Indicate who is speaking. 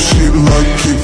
Speaker 1: shit she like it